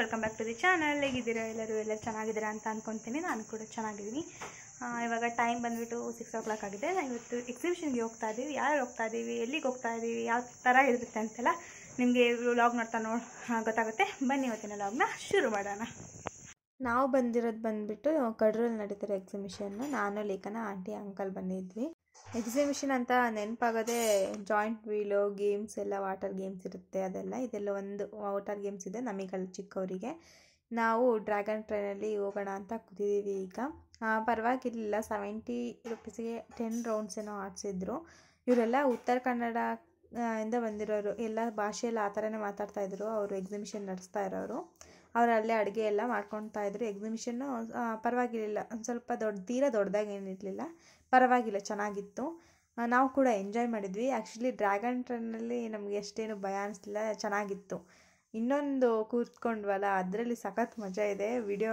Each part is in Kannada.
Welcome back to the channel ಹೇಗಿದ್ದೀರಾ ಎಲ್ಲರೂ? ಎಲ್ಲ ಚೆನ್ನಾಗಿದ್ದೀರಾ ಅಂತ ಅಂದ್ಕೊತೀನಿ ನಾನು ಕೂಡ ಚೆನ್ನಾಗಿದ್ದೀನಿ. ಇವಾಗ ಟೈಮ್ ಬಂದುಬಿಟ್ಟು ಸಿಕ್ಸ್ ಓ ಕ್ಲಾಕ್ ಆಗಿದೆ. ನಾವು ಇವತ್ತು ಎಕ್ಸಿಬಿಷನ್ಗೆ ಹೋಗ್ತಾ ಇದ್ದೀವಿ ಯಾರು ಹೋಗ್ತಾ ಇದ್ದೀವಿ ಎಲ್ಲಿಗೆ ಹೋಗ್ತಾ ಇದ್ದೀವಿ ಯಾವ ಥರ ಇರುತ್ತೆ ಅಂತೆಲ್ಲ ನಿಮಗೆ ಲಾಗ್ ನೋಡ್ತಾ ನೋಡಿ ಗೊತ್ತಾಗುತ್ತೆ. ಬನ್ನಿ ಇವತ್ತಿನ ಲಾಗ್ನ ಶುರು ಮಾಡೋಣ. ನಾವು ಬಂದಿರೋದು ಬಂದುಬಿಟ್ಟು ಕಡ್ರಲ್ಲಿ ನಡೀತಾರೆ ಎಕ್ಸಿಬಿಷನ್ನು ನಾನು, ಲೇಖನ, ಆಂಟಿ, ಅಂಕಲ್ ಬಂದಿದ್ವಿ. ಎಕ್ಸಿಬಿಷನ್ ಅಂತ ನೆನಪಾಗೋದೇ ಜಾಯಿಂಟ್ ವೀಲು ಗೇಮ್ಸ್ ಎಲ್ಲ ವಾಟರ್ ಗೇಮ್ಸ್ ಇರುತ್ತೆ ಅದೆಲ್ಲ. ಇದೆಲ್ಲ ಒಂದು ವಾಟರ್ ಗೇಮ್ಸ್ ಇದೆ ನಮಗೆಲ್ಲ ಚಿಕ್ಕವರಿಗೆ. ನಾವು ಡ್ರ್ಯಾಗನ್ ಟ್ರೈನಲ್ಲಿ ಹೋಗೋಣ ಅಂತ ಕೂತಿದ್ದೀವಿ ಈಗ. ಆ, ಪರವಾಗಿರಲಿಲ್ಲ ಸೆವೆಂಟಿ ರುಪೀಸ್ಗೆ ಟೆನ್ ರೌಂಡ್ಸ್ ಏನೋ ಆಡಿಸಿದ್ರು. ಇವರೆಲ್ಲ ಉತ್ತರ ಕನ್ನಡ ಇಂದ ಬಂದಿರೋರು. ಎಲ್ಲ ಭಾಷೆಯಲ್ಲಿ ಆ ಥರನೇ ಮಾತಾಡ್ತಾ ಇದ್ರು. ಅವರು ಎಕ್ಸಿಬಿಷನ್ ನಡೆಸ್ತಾ ಇರೋರು. ಅವರು ಅಲ್ಲೇ ಅಡುಗೆ ಎಲ್ಲ ಮಾಡ್ಕೊಳ್ತಾ ಇದ್ರು. ಎಕ್ಸಿಬಿಷನ್ನು ಪರವಾಗಿರಲಿಲ್ಲ ಸ್ವಲ್ಪ ದೊಡ್ಡ ತೀರಾ ದೊಡ್ಡದಾಗಿ ಏನಿರಲಿಲ್ಲ. ಪರವಾಗಿಲ್ಲ, ಚೆನ್ನಾಗಿತ್ತು. ನಾವು ಕೂಡ ಎಂಜಾಯ್ ಮಾಡಿದ್ವಿ. ಆ್ಯಕ್ಚುಲಿ ಡ್ರ್ಯಾಗನ್ ಟ್ರೈನಲ್ಲಿ ನಮಗೆ ಅಷ್ಟೇನು ಭಯ ಅನಿಸ್ಲಿಲ್ಲ, ಚೆನ್ನಾಗಿತ್ತು. ಇನ್ನೊಂದು ಕೂತ್ಕೊಂಡ್ವಲ್ಲ, ಅದರಲ್ಲಿ ಸಖತ್ ಮಜಾ ಇದೆ. ವಿಡಿಯೋ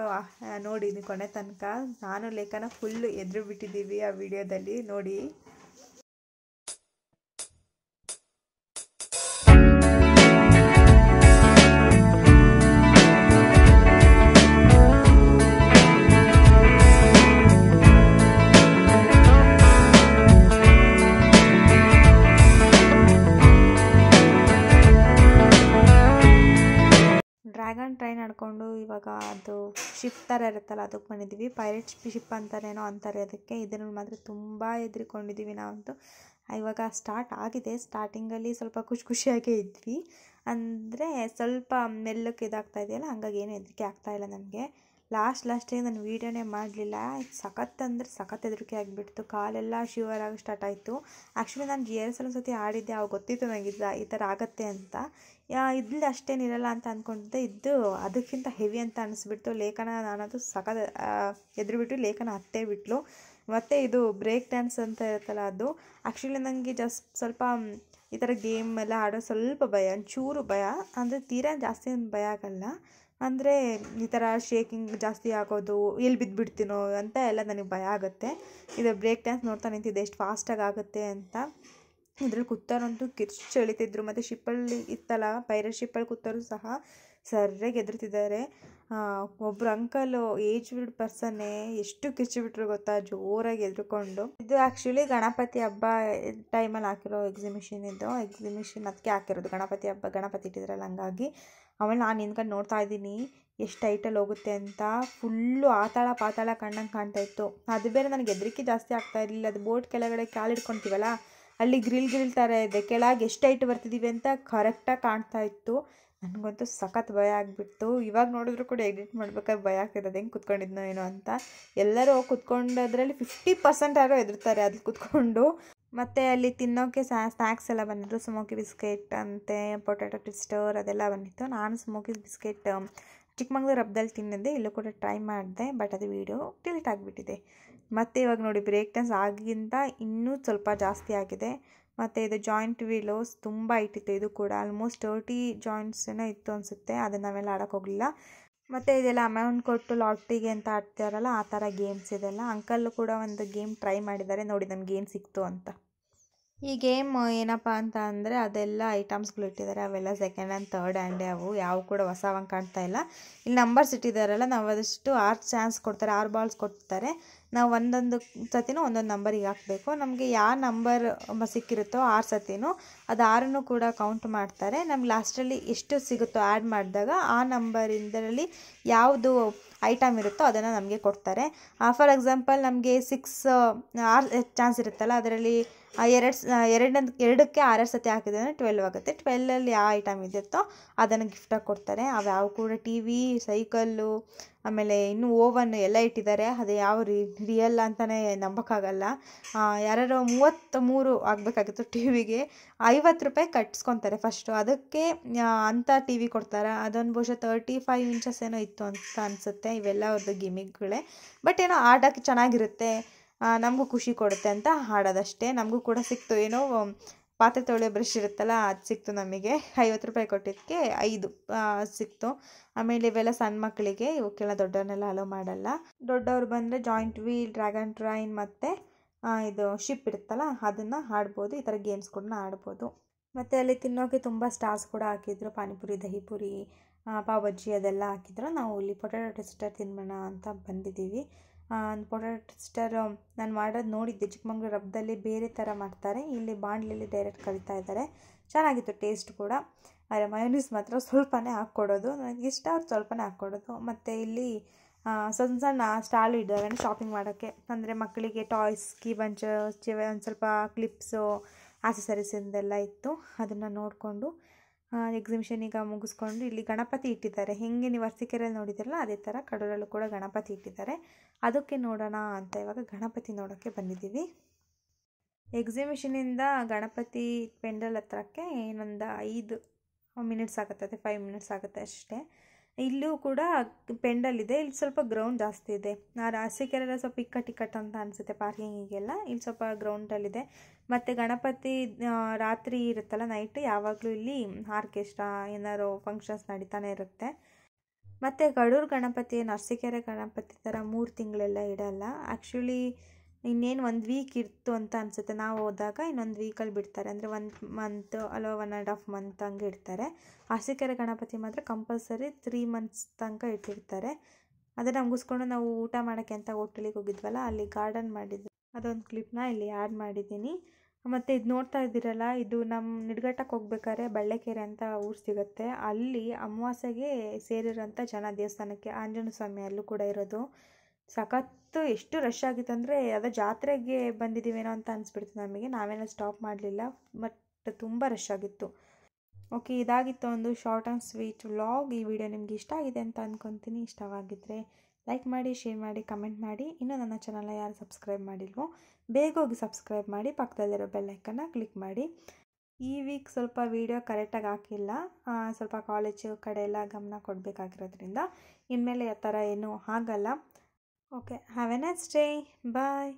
ನೋಡಿ ಕೊನೆ ತನಕ. ನಾನು ಲೇಖನ ಫುಲ್ಲು ಎದುರು ಬಿಟ್ಟಿದ್ದೀವಿ ಆ ವಿಡಿಯೋದಲ್ಲಿ ನೋಡಿ. ಅದು ಶಿಪ್ ಥರ ಇರುತ್ತಲ್ಲ ಅದಕ್ಕೆ ಬಂದಿದ್ದೀವಿ ಪೈರೇಟ್ ಶಿಪ್ ಅಂತಾರೇನೋ ಅಂತಾರೆ ಅದಕ್ಕೆ. ಇದನ್ನು ಮಾತ್ರ ತುಂಬ ಎದ್ರಿಕೊಂಡಿದ್ದೀವಿ ನಾವಂತೂ. ಇವಾಗ ಸ್ಟಾರ್ಟ್ ಆಗಿದೆ. ಸ್ಟಾರ್ಟಿಂಗಲ್ಲಿ ಸ್ವಲ್ಪ ಖುಷಿ ಖುಷಿಯಾಗೇ ಇದ್ವಿ. ಅಂದರೆ ಸ್ವಲ್ಪ ಮೆಲ್ಲಕ್ಕೆ ಇದಾಗ್ತಾ ಇದೆಯಲ್ಲ, ಹಂಗಾಗಿ ಏನು ಹೆದರಿಕೆ ಆಗ್ತಾಯಿಲ್ಲ ನನಗೆ ಲಾಸ್ಟ್ ಲಾಸ್ಟಿಗೆ ನಾನು ವೀಡಿಯೋನೇ ಮಾಡಲಿಲ್ಲ. ಸಖತ್ ಅಂದರೆ ಸಖತ್ ಹೆದರಿಕೆ ಆಗಿಬಿಡ್ತು. ಕಾಲೆಲ್ಲ ಶಿವರ್ ಆಗಿ ಸ್ಟಾರ್ಟ್ ಆಯಿತು. ಆ್ಯಕ್ಚುಲಿ ನಾನು ಜಿ ಎಸ್ ಎಲ್ ಸತಿ ಆಡಿದ್ದೆ ಅವಾಗ ಗೊತ್ತಿತ್ತು ನನಗೆ ಇದು ಈ ಥರ ಆಗತ್ತೆ ಅಂತ. ಇದ್ಲಿ ಅಷ್ಟೇನಿರಲ್ಲ ಅಂತ ಅಂದ್ಕೊಂಡಿದ್ದೆ ಇದ್ದು ಅದಕ್ಕಿಂತ ಹೆವಿ ಅಂತ ಅನಿಸ್ಬಿಡ್ತು. ಲೇಖನ ನಾನದು ಸಖತ್ ಎದುರುಬಿಟ್ಟು ಲೇಖನ ಹತ್ತೇ ಬಿಟ್ಲು. ಮತ್ತು ಇದು ಬ್ರೇಕ್ ಡ್ಯಾನ್ಸ್ ಅಂತ ಇರುತ್ತಲ್ಲ ಅದು. ಆ್ಯಕ್ಚುಲಿ ನನಗೆ ಜಸ್ಟ್ ಸ್ವಲ್ಪ ಈ ಥರ ಗೇಮ್ ಎಲ್ಲ ಆಡೋ ಸ್ವಲ್ಪ ಭಯ, ಒಂಚೂರು ಭಯ. ಅಂದರೆ ತೀರಾ ಜಾಸ್ತಿ ಏನು ಭಯ ಆಗಲ್ಲ. ಅಂದರೆ ಈ ಥರ ಶೇಕಿಂಗ್ ಜಾಸ್ತಿ ಆಗೋದು ಎಲ್ಲಿ ಬಿದ್ದುಬಿಡ್ತೀನೋ ಅಂತ ಎಲ್ಲ ನನಗೆ ಭಯ ಆಗುತ್ತೆ. ಇದು ಬ್ರೇಕ್ ಡ್ಯಾನ್ಸ್ ನೋಡ್ತಾ ನಿಂತಿದ್ದೆ, ಎಷ್ಟು ಫಾಸ್ಟಾಗಿ ಆಗುತ್ತೆ ಅಂತ. ಇದ್ರಲ್ಲಿ ಕೂತವ್ರಂತೂ ಕಿರ್ಚ್ ಎಳಿತಿದ್ರು. ಮತ್ತು ಶಿಪ್ಪಲ್ಲಿ ಇತ್ತಲ್ಲ ಪೈರಟ್ ಶಿಪ್ಪಲ್ಲಿ ಕೂತವರು ಸಹ ಸರ್ಯಾಗಿ ಎದುರ್ತಿದ್ದಾರೆ ಒಬ್ರು ಅಂಕಲು ಏಜ್ಡ್ ಪರ್ಸನ್ನೇ ಎಷ್ಟು ಕಿರ್ಚಿಬಿಟ್ರು ಗೊತ್ತಾ? ಜೋರಾಗಿ ಎದ್ರುಕೊಂಡು ಇದು ಆ್ಯಕ್ಚುಲಿ ಗಣಪತಿ ಹಬ್ಬ ಟೈಮಲ್ಲಿ ಹಾಕಿರೋ ಎಕ್ಸಿಬಿಷನ್ ಇದು. ಎಕ್ಸಿಬಿಷನ್ ಅದಕ್ಕೆ ಹಾಕಿರೋದು ಗಣಪತಿ ಹಬ್ಬ. ಗಣಪತಿ ಇಟ್ಟಿದ್ರಲ್ಲ ಹಂಗಾಗಿ. ಆಮೇಲೆ ನಾನು ನಿಂತ್ಕೊಂಡು ನೋಡ್ತಾ ಇದ್ದೀನಿ. ಎಷ್ಟು ಟೈಟಲ್ಲಿ ಹೋಗುತ್ತೆ ಅಂತ. ಫುಲ್ಲು ಆತಾಳ ಪಾತಾಳ ಕಣ್ಣಂಗೆ ಕಾಣ್ತಾ ಇತ್ತು. ಅದು ಬೇರೆ ನನಗೆ ಹೆದರಿಕೆ ಜಾಸ್ತಿ ಆಗ್ತಾ ಇರಲಿಲ್ಲ. ಅದು ಬೋಟ್ ಕೆಳಗಡೆ ಕಾಲಿಡ್ಕೊತೀವಲ್ಲ ಅಲ್ಲಿ ಗ್ರಿಲ್ ಗ್ರಿಲ್ ಥರ ಇದೆ. ಕೆಳಗೆ ಎಷ್ಟು ಹೈಟ್ ಬರ್ತಿದ್ದೀವಿ ಅಂತ ಕರೆಕ್ಟಾಗಿ ಕಾಣ್ತಾ ಇತ್ತು. ನನಗಂತೂ ಸಖತ್ ಭಯ ಆಗಿಬಿಡ್ತು. ಇವಾಗ ನೋಡಿದ್ರು ಕೂಡ ಎಡಿಟ್ ಮಾಡ್ಬೇಕಾದ್ರೆ ಭಯ ಆಗ್ತಿರೋದು. ಹೆಂಗೆ ಕುತ್ಕೊಂಡಿದ್ನೋ ಏನೋ ಅಂತ. ಎಲ್ಲರೂ ಕುತ್ಕೊಂಡದ್ರಲ್ಲಿ ಫಿಫ್ಟಿ ಪರ್ಸೆಂಟ್ ಯಾರೋ ಎದುರ್ತಾರೆ ಅಲ್ಲಿ ಕುತ್ಕೊಂಡು. ಮತ್ತು ಅಲ್ಲಿ ತಿನ್ನೋಕ್ಕೆ ಸ್ನ್ಯಾಕ್ಸ್ ಎಲ್ಲ ಬಂದಿದ್ರು ಸ್ಮೋಕಿ ಬಿಸ್ಕೆಟ್ ಅಂತೆ ಪೊಟ್ಯಾಟೊ ಟಿಸ್ಟರ್ ಅದೆಲ್ಲ ಬಂದಿತ್ತು. ನಾನು ಸ್ಮೋಕಿ ಬಿಸ್ಕೆಟ್ ಚಿಕ್ಕಮಂಗ್ಳೂರು ಹಬ್ಬದಲ್ಲಿ ತಿನ್ನಿದ್ದೆ ಇಲ್ಲೂ ಕೂಡ ಟ್ರೈ ಮಾಡಿದೆ. ಬಟ್ ಅದು ವೀಡಿಯೋ ಡಿಲೀಟ್ ಆಗಿಬಿಟ್ಟಿದೆ. ಮತ್ತು ಇವಾಗ ನೋಡಿ ಬ್ರೇಕ್ ಡ್ಯಾನ್ಸ್ ಆಗಿಂತ ಇನ್ನೂ ಸ್ವಲ್ಪ ಜಾಸ್ತಿ ಆಗಿದೆ. ಮತ್ತು ಇದು ಜಾಯಿಂಟ್ ವೀಲೋಸ್ ತುಂಬ ಇಟ್ಟಿತ್ತು. ಇದು ಕೂಡ ಆಲ್ಮೋಸ್ಟ್ ತರ್ಟಿ ಜಾಯಿಂಟ್ಸ್ ಏನೋ ಇತ್ತು ಅನಿಸುತ್ತೆ. ಅದನ್ನು ನಾವೆಲ್ಲ ಆಡೋಕೆ ಹೋಗಲಿಲ್ಲ. ಮತ್ತು ಇದೆಲ್ಲ ಅಮೌಂಟ್ ಕೊಟ್ಟು ಲಾಟ್ರಿಗೆ ಅಂತ ಆಡ್ತಾರಲ್ಲ ಆ ಥರ ಗೇಮ್ಸ್ ಇದೆಲ್ಲ. ಅಂಕಲ್ಲು ಕೂಡ ಒಂದು ಗೇಮ್ ಟ್ರೈ ಮಾಡಿದ್ದಾರೆ. ನೋಡಿ ನಮ್ಗೆ ಏನು ಸಿಕ್ತು ಅಂತ. ಈ ಗೇಮ್ ಏನಪ್ಪ ಅಂತ ಅಂದರೆ ಅದೆಲ್ಲ ಐಟಮ್ಸ್ಗಳು ಇಟ್ಟಿದ್ದಾರೆ. ಅವೆಲ್ಲ ಸೆಕೆಂಡ್ ಆ್ಯಂಡ್ ತರ್ಡ್ ಹ್ಯಾಂಡೇ ಅವು. ಯಾವ ಕೂಡ ಹೊಸವಂಗೆ ಕಾಣ್ತಾ ಇಲ್ಲ. ಇಲ್ಲಿ ನಂಬರ್ಸ್ ಇಟ್ಟಿದ್ದಾರಲ್ಲ, ನಾವು ಅದಷ್ಟು ಆರು ಚಾನ್ಸ್ ಕೊಡ್ತಾರೆ, ಆರು ಬಾಲ್ಸ್ ಕೊಡ್ತಾರೆ. ನಾವು ಒಂದೊಂದು ಸತಿನೂ ಒಂದೊಂದು ನಂಬರಿಗೆ ಹಾಕಬೇಕು. ನಮಗೆ ಯಾವ ನಂಬರ್ ಸಿಕ್ಕಿರುತ್ತೋ ಆರು ಸತಿನೂ ಅದು ಆರನ್ನು ಕೂಡ ಕೌಂಟ್ ಮಾಡ್ತಾರೆ. ನಮ್ಗೆ ಲಾಸ್ಟಲ್ಲಿ ಎಷ್ಟು ಸಿಗುತ್ತೋ ಆ್ಯಡ್ ಮಾಡಿದಾಗ ಆ ನಂಬರಿಂದರಲ್ಲಿ ಯಾವುದು ಐಟಮ್ ಇರುತ್ತೋ ಅದನ್ನು ನಮಗೆ ಕೊಡ್ತಾರೆ. ಫಾರ್ ಎಕ್ಸಾಂಪಲ್ ನಮಗೆ ಸಿಕ್ಸ್ ಆರು ಚಾನ್ಸ್ ಇರುತ್ತಲ್ಲ, ಅದರಲ್ಲಿ ಎರಡು ಎರಡನೇ, ಎರಡಕ್ಕೆ ಆರಾರು ಸತಿ ಹಾಕಿದ್ರೆ ಟ್ವೆಲ್ವ್ ಆಗುತ್ತೆ. ಟ್ವೆಲ್ಲಲ್ಲಿ ಯಾವ ಐಟಮ್ ಇದಿರುತ್ತೋ ಅದನ್ನು ಗಿಫ್ಟಾಗಿ ಕೊಡ್ತಾರೆ. ಅವು ಯಾವ ಕೂಡ ಟಿ ವಿ ಸೈಕಲ್ಲು ಆಮೇಲೆ ಇನ್ನೂ ಓವನ್ ಎಲ್ಲ ಇಟ್ಟಿದ್ದಾರೆ. ಅದು ಯಾವ ರಿಯಲ್ ಅಂತಲೇ ನಂಬೋಕ್ಕಾಗಲ್ಲ. ಯಾರು ಮೂವತ್ತು ಮೂರು ಆಗಬೇಕಾಗಿತ್ತು ಟಿ ವಿಗೆ, ಐವತ್ತು ರೂಪಾಯಿ ಕಟ್ಸ್ಕೊತಾರೆ ಫಸ್ಟು ಅದಕ್ಕೆ ಅಂಥ ಟಿ ವಿ ಕೊಡ್ತಾರೆ? ಅದೊಂದು ಬಹುಶಃ ತರ್ಟಿ ಫೈವ್ ಇಂಚಸ್ ಏನೋ ಇತ್ತು ಅಂತ ಅನಿಸುತ್ತೆ. ಇವೆಲ್ಲ ಅವ್ರದ್ದು ಗಿಮಿಕ್ಗಳೇ. ಬಟ್ ಏನೋ ಆಡೋಕ್ಕೆ ಚೆನ್ನಾಗಿರುತ್ತೆ. ನಮಗೂ ಖುಷಿ ಕೊಡುತ್ತೆ ಅಂತ ಹಾಡೋದಷ್ಟೇ. ನಮಗೂ ಕೂಡ ಸಿಕ್ತು. ಏನೋ ಪಾತ್ರೆ ತೊಳೆಯೋ ಬ್ರಷ್ ಇರುತ್ತಲ್ಲ, ಅದು ಸಿಕ್ತು ನಮಗೆ. ಐವತ್ತು ರೂಪಾಯಿ ಕೊಟ್ಟಿದ್ದಕ್ಕೆ ಐದು ಸಿಕ್ತು. ಆಮೇಲೆ ಇವೆಲ್ಲ ಸಣ್ಣ ಮಕ್ಕಳಿಗೆ ಇವಕ್ಕೆಲ್ಲ ದೊಡ್ಡವ್ರನ್ನೆಲ್ಲ ಅಲೋ ಮಾಡಲ್ಲ. ದೊಡ್ಡವ್ರು ಬಂದರೆ ಜಾಯಿಂಟ್ ವೀಲ್ ಡ್ರ್ಯಾಗನ್ ಟ್ರೈನ್ ಮತ್ತು ಇದು ಶಿಪ್ ಇರುತ್ತಲ್ಲ, ಅದನ್ನು ಆಡ್ಬೋದು. ಈ ಥರ ಗೇಮ್ಸ್ ಕೂಡ ಆಡ್ಬೋದು. ಮತ್ತು ಅಲ್ಲಿ ತಿನ್ನೋಕ್ಕೆ ತುಂಬ ಸ್ಟಾರ್ಸ್ ಕೂಡ ಹಾಕಿದ್ರು. ಪಾನಿಪುರಿ, ದಹಿಪುರಿ ಪಾವಜ್ಜಿ ಅದೆಲ್ಲ ಹಾಕಿದ್ರು. ನಾವು ಇಲ್ಲಿ ಪೊಟ್ಯಾಟೊ ಟೆಸ್ಟರ್ ತಿನ್ನೋಣ ಅಂತ ಬಂದಿದ್ದೀವಿ. ಪೊಟ್ಯಾಟೊ ಸ್ಟರ್ ನಾನು ಮಾಡೋದು ನೋಡಿದ್ದೆ. ಚಿಕ್ಕಮಂಗ್ಳೂರು ಹಬ್ಬದಲ್ಲಿ ಬೇರೆ ಥರ ಮಾಡ್ತಾರೆ. ಇಲ್ಲಿ ಬಾಣಲೆಯಲ್ಲಿ ಡೈರೆಕ್ಟ್ ಕರಿತಾ ಇದ್ದಾರೆ. ಚೆನ್ನಾಗಿತ್ತು ಟೇಸ್ಟ್ ಕೂಡ. ಆದರೆ ಮಯೋನೀಸ್ ಮಾತ್ರ ಸ್ವಲ್ಪನೇ ಹಾಕ್ಕೊಡೋದು. ನನಗೆ ಇಷ್ಟ ಅವ್ರು ಸ್ವಲ್ಪನೇ ಹಾಕ್ಕೊಡೋದು. ಮತ್ತು ಇಲ್ಲಿ ಸಣ್ಣ ಸಣ್ಣ ಸ್ಟಾಲ್ ಇದ್ದಾರೆ ಶಾಪಿಂಗ್ ಮಾಡೋಕ್ಕೆ. ಅಂದರೆ ಮಕ್ಕಳಿಗೆ ಟಾಯ್ಸ್ ಕೀ ಬಂಚ್ ಒಂದು ಸ್ವಲ್ಪ ಕ್ಲಿಪ್ಸು ಆಕ್ಸಸರೀಸಿಂದೆಲ್ಲ ಇತ್ತು. ಅದನ್ನು ನೋಡಿಕೊಂಡು ಎಕ್ಸಿಬಿಷನ್ ಈಗ ಮುಗಿಸ್ಕೊಂಡು ಇಲ್ಲಿ ಗಣಪತಿ ಇಟ್ಟಿದ್ದಾರೆ. ಹೆಂಗೆ ನೀವು ಅರಸೀಕೆರೆಯಲ್ಲಿ ನೋಡಿದಿರಲ್ಲ, ಅದೇ ಥರ ಕಡೂರಲ್ಲೂ ಕೂಡ ಗಣಪತಿ ಇಟ್ಟಿದ್ದಾರೆ. ಅದಕ್ಕೆ ನೋಡೋಣ ಅಂತ ಇವಾಗ ಗಣಪತಿ ನೋಡೋಕ್ಕೆ ಬಂದಿದ್ದೀವಿ. ಎಕ್ಸಿಬಿಷನಿಂದ ಗಣಪತಿ ಪೆಂಡಲ್ ಹತ್ರಕ್ಕೆ ಇನ್ನೊಂದು ಐದು ಮಿನಿಟ್ಸ್ ಆಗುತ್ತೆ ಫೈವ್ ಮಿನಿಟ್ಸ್ ಆಗುತ್ತೆ ಅಷ್ಟೇ. ಇಲ್ಲೂ ಕೂಡ ಪೆಂಡಲ್ ಇದೆ ಇಲ್ಲಿ ಸ್ವಲ್ಪ ಗ್ರೌಂಡ್ ಜಾಸ್ತಿ ಇದೆ. ಅರಸೀಕೆರೆಲ್ಲ ಸ್ವಲ್ಪ ಇಕ್ಕಟ್ಟು ಇಕ್ಕಟ್ಟು ಅಂತ ಅನಿಸುತ್ತೆ ಪಾರ್ಕಿಂಗಿಗೆಲ್ಲ ಇಲ್ಲಿ ಸ್ವಲ್ಪ ಗ್ರೌಂಡಲ್ಲಿದೆ ಮತ್ತು ಗಣಪತಿ ರಾತ್ರಿ ಇರುತ್ತಲ್ಲ ನೈಟ್ ಯಾವಾಗಲೂ ಇಲ್ಲಿ ಆರ್ಕೆಸ್ಟ್ರಾ ಏನಾದ್ರು ಫಂಕ್ಷನ್ಸ್ ನಡೀತಾನೆ ಇರುತ್ತೆ. ಮತ್ತು ಕಡೂರು ಗಣಪತಿ, ನರಸೀಕೆರೆ ಗಣಪತಿ ಥರ ಮೂರು ತಿಂಗಳೆಲ್ಲ ಇಡಲ್ಲ. ಆ್ಯಕ್ಚುಲಿ ಇನ್ನೇನು ಒಂದು ವೀಕ್ ಇತ್ತು ಅಂತ ಅನಿಸುತ್ತೆ. ನಾವು ಹೋದಾಗ ಇನ್ನೊಂದು ವೀಕಲ್ಲಿ ಬಿಡ್ತಾರೆ. ಅಂದರೆ ಒಂದು ಮಂತ್ ಅಲೋ ಒನ್ ಆ್ಯಂಡ್ ಹಾಫ್ ಮಂತ್ ಹಂಗೆ ಇಡ್ತಾರೆ. ಅರಸೀಕೆರೆ ಗಣಪತಿ ಮಾತ್ರ ಕಂಪಲ್ಸರಿ ತ್ರೀ ಮಂತ್ಸ್ ತನಕ ಇಟ್ಟಿರ್ತಾರೆ. ಅದನ್ನು ಮುಗಿಸ್ಕೊಂಡು ನಾವು ಊಟ ಮಾಡೋಕ್ಕೆ ಅಂತ ಹೋಟೆಲಿಗೆ ಹೋಗಿದ್ವಲ್ಲ, ಅಲ್ಲಿ ಗಾರ್ಡನ್ ಮಾಡಿದ್ವಿ ಅದೊಂದು ಕ್ಲಿಪ್ನ ಇಲ್ಲಿ ಆ್ಯಡ್ ಮಾಡಿದ್ದೀನಿ. ಮತ್ತು ಇದು ನೋಡ್ತಾ ಇದ್ದೀರಲ್ಲ, ಇದು ನಮ್ಮ ನಿಡ್ಗಟ್ಟಕ್ಕೆ ಹೋಗ್ಬೇಕಾದ್ರೆ ಬಳ್ಳೆಕೆರೆ ಅಂತ ಊರು ಸಿಗುತ್ತೆ. ಅಲ್ಲಿ ಅಮಾವಾಸ್ಯೆಗೆ ಸೇರಿರೋಂಥ ಜನ ದೇವಸ್ಥಾನಕ್ಕೆ ಆಂಜನೇಯ ಸ್ವಾಮಿ ಅಲ್ಲೂ ಕೂಡ ಇರೋದು. ಸಖತ್ತು ಎಷ್ಟು ರಶ್ ಆಗಿತ್ತು ಅಂದರೆ ಯಾವುದೋ ಜಾತ್ರೆಗೆ ಬಂದಿದ್ದೀವೇನೋ ಅಂತ ಅನಿಸ್ಬಿಡ್ತು ನಮಗೆ. ನಾವೇನೋ ಸ್ಟಾಪ್ ಮಾಡಲಿಲ್ಲ ಬಟ್ ತುಂಬ ರಶ್ ಆಗಿತ್ತು. ಓಕೆ ಇದಾಗಿತ್ತು ಒಂದು ಶಾರ್ಟ್ ಆ್ಯಂಡ್ ಸ್ವೀಟ್ ವ್ಲಾಗ್ ಈ ವಿಡಿಯೋ ನಿಮ್ಗೆ ಇಷ್ಟ ಆಗಿದೆ ಅಂತ ಅಂದ್ಕೊತೀನಿ ಇಷ್ಟವಾಗಿದ್ದರೆ ಲೈಕ್ ಮಾಡಿ ಶೇರ್ ಮಾಡಿ ಕಮೆಂಟ್ ಮಾಡಿ. ಇನ್ನೂ ನನ್ನ ಚಾನಲ್ನ ಯಾರು ಸಬ್ಸ್ಕ್ರೈಬ್ ಮಾಡಿಲ್ವೋ, ಬೇಗ ಹೋಗಿ ಸಬ್ಸ್ಕ್ರೈಬ್ ಮಾಡಿ. ಪಕ್ಕದಲ್ಲಿರೋ ಬೆಲ್ಲೈಕನ್ನ ಕ್ಲಿಕ್ ಮಾಡಿ. ಈ ವೀಕ್ ಸ್ವಲ್ಪ ವೀಡಿಯೋ ಕರೆಕ್ಟಾಗಿ ಹಾಕಿಲ್ಲ. ಸ್ವಲ್ಪ ಕಾಲೇಜು ಕಡೆ ಎಲ್ಲ ಗಮನ ಕೊಡಬೇಕಾಗಿರೋದ್ರಿಂದ. ಇನ್ಮೇಲೆ ಆ ಥರ ಏನೂ ಆಗಲ್ಲ. Okay, have a nice day. Bye.